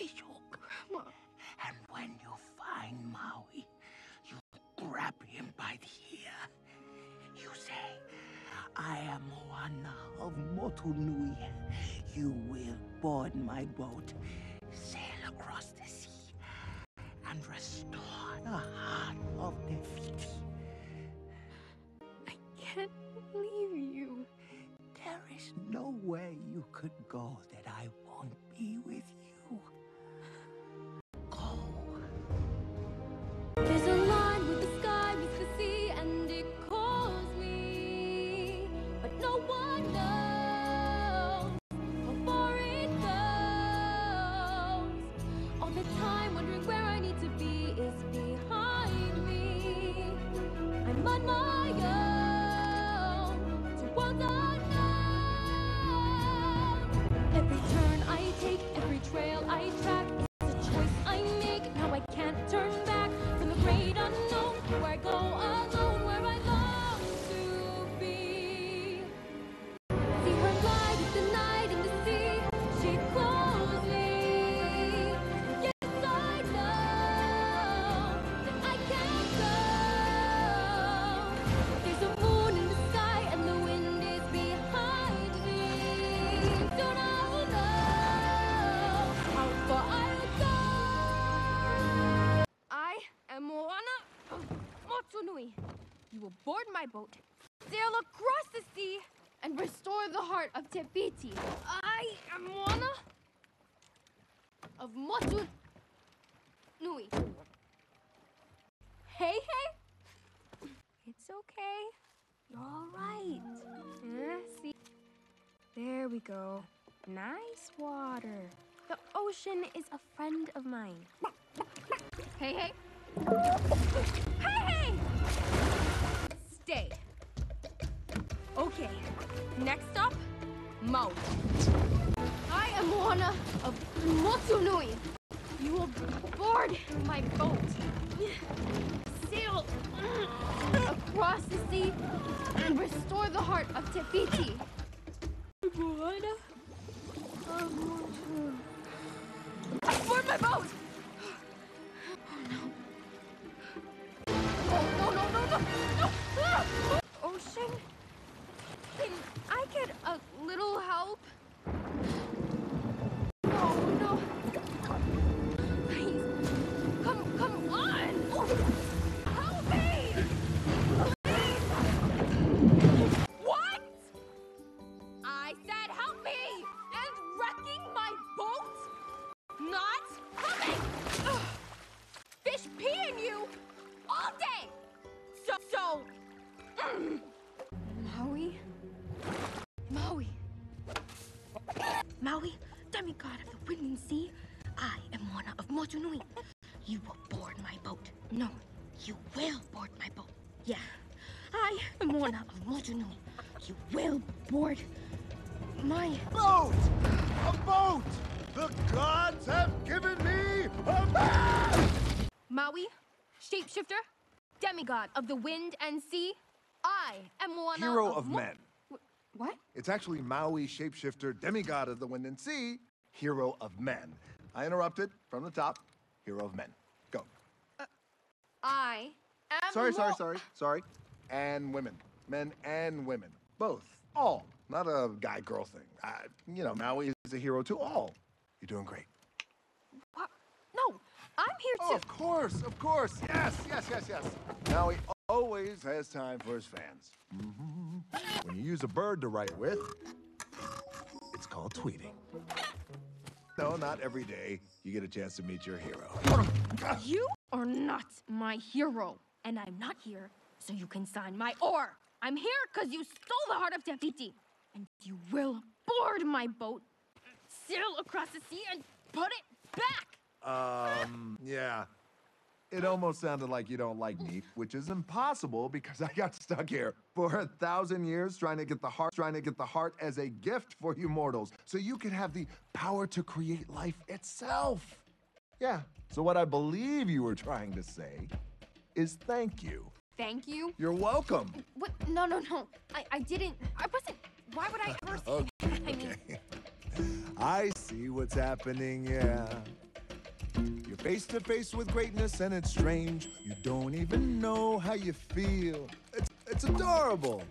And when you find Maui, you grab him by the ear. You say, I am Moana of Motunui. You will board my boat, sail across the sea, and restore the heart of the Te Fiti. I can't leave you. There is no way you could go that I won't be with you. Moana of Motunui. You will board my boat, sail across the sea, and restore the heart of Te Fiti. I am Moana of Motunui. Hey, hey. It's okay. You're all right. Eh, see? There we go. Nice water. The ocean is a friend of mine. Hey, hey. Hey! Stay. Okay. Next stop, Maui. I am Moana of Motunui. You will board my boat. Sail across the sea and restore the heart of Te Fiti. Moana of Motunui. Board my boat! Oh, Ocean? Can I get a little help? No, no. Come, come on! Oh, help me! What? I said help me! And wrecking my boat? Not. Fish you all day! So... Maui? Maui. Maui, demigod of the wind and sea, I am Moana of Motunui. You will board my boat. No, you will board my boat. Yeah, I am Moana of Motunui. You will board my Boat! A boat! The gods have given me a boat! Maui, shapeshifter, demigod of the wind and sea. I am Moana Hero of, of men. What? It's actually Maui, shapeshifter, demigod of the wind and sea, hero of men. I interrupted from the top. Hero of men. Go. I am. Sorry, sorry, sorry, sorry. And women. Men and women. Both. All. Not a guy girl thing. Uh, you know, Maui is a hero to all. You're doing great. What? No, I'm here Oh, to. of course, of course. Yes, yes, yes, yes. Maui always has time for his fans. Mhm. When you use a bird to write with, it's called tweeting. No, not every day you get a chance to meet your hero. You are not my hero, and I'm not here so you can sign my oar. I'm here because you stole the heart of Te Fiti, and you will board my boat, sail across the sea, and put it back. Um, yeah. It almost sounded like you don't like me, which is impossible because I got stuck here for a thousand years trying to get the heart, trying to get the heart as a gift for you mortals, so you could have the power to create life itself. Yeah. So what I believe you were trying to say is thank you. Thank you. You're welcome. What? No, no, no. I, I didn't. I wasn't. Why would I ever say that? I mean, I see what's happening, yeah. Face to face with greatness and it's strange. You don't even know how you feel. It's, it's adorable.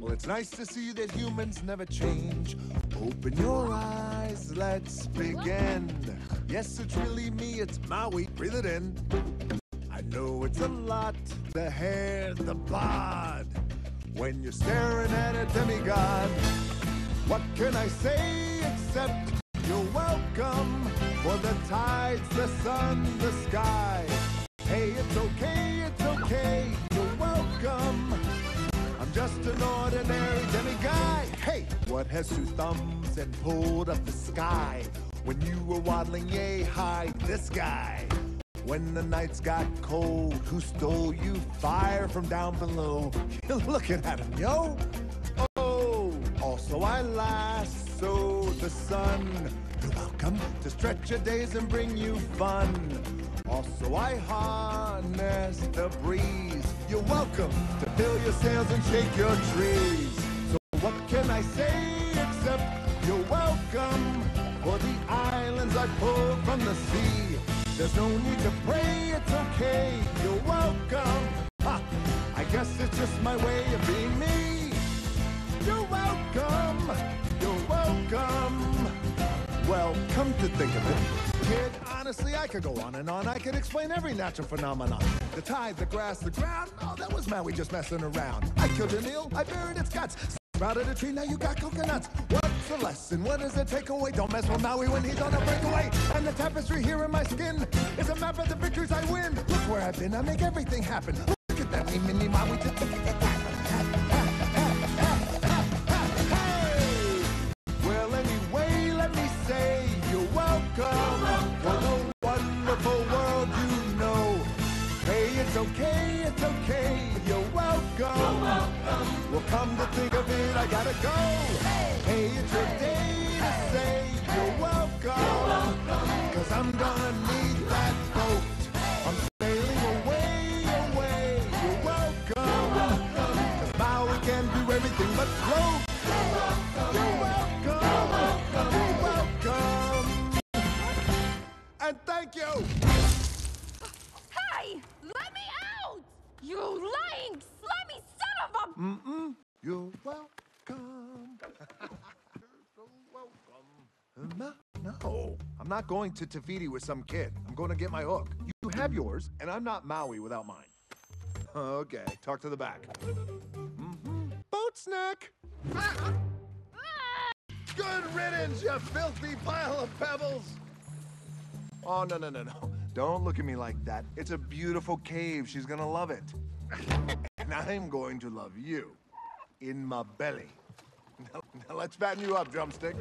Well, it's nice to see that humans never change. Open your eyes, let's begin. Yes, it's really me, it's Maui. Breathe it in. I know it's a lot the hair, the bod. When you're staring at a demigod, what can I say except you're welcome for the tides, the sun, the sky? Hey, it's okay, it's okay, you're welcome. I'm just an ordinary demiguy. Hey, what has two thumbs and pulled up the sky? When you were waddling yay high, this guy. When the nights got cold, who stole you fire from down below? You're looking at him, yo. Oh, also I lasso the sun. You're welcome to stretch your days and bring you fun. Also I harness the breeze. You're welcome to fill your sails and shake your trees. So what can I say except you're welcome for the islands I pulled from the sea. There's no need to pray, it's okay. You're welcome. Ha! I guess it's just my way of being me. You're welcome. Welcome. Well, come to think of it, kid, honestly, I could go on and on. I could explain every natural phenomenon. The tide, the grass, the ground. Oh, that was Maui just messing around. I killed an eel, I buried its guts. Sprouted a tree, now you got coconuts. What's the lesson? What is the takeaway? Don't mess with Maui when he's on a breakaway. And the tapestry here in my skin is a map of the victories I win. Look where I've been, I make everything happen. Look at that me, mini Maui. it's okay, it's okay. You're welcome. Well, come to think of it, I gotta go. Hey, it's your day to say you're welcome. Cause I'm gonna need that boat. I'm not going to Te Fiti with some kid. I'm going to get my hook. You have yours, and I'm not Maui without mine. Okay, talk to the back. Mm-hmm. Boat snack. Good riddance, you filthy pile of pebbles. Oh, no, no, no, no. Don't look at me like that. It's a beautiful cave. She's gonna love it. and I'm going to love you in my belly. Now, now let's fatten you up, drumstick.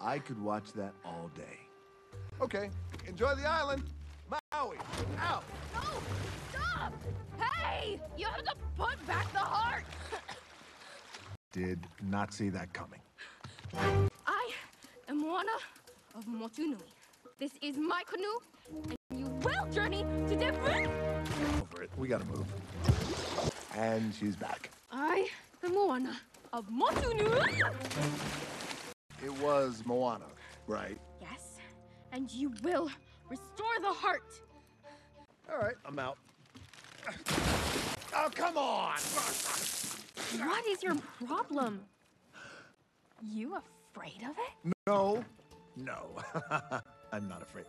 I could watch that all day. Okay, enjoy the island. Maui, out. No! Stop! Hey! You have to put back the heart! Did not see that coming. I am Moana of Motunui. This is my canoe, and you will journey to different... Over it. We gotta move. And she's back. I am Moana of Motunui. It was Moana, right? Yes, and you will restore the heart. All right, I'm out. Oh, come on! What is your problem? You afraid of it? No, no. I'm not afraid.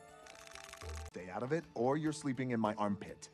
Stay out of it, or you're sleeping in my armpit.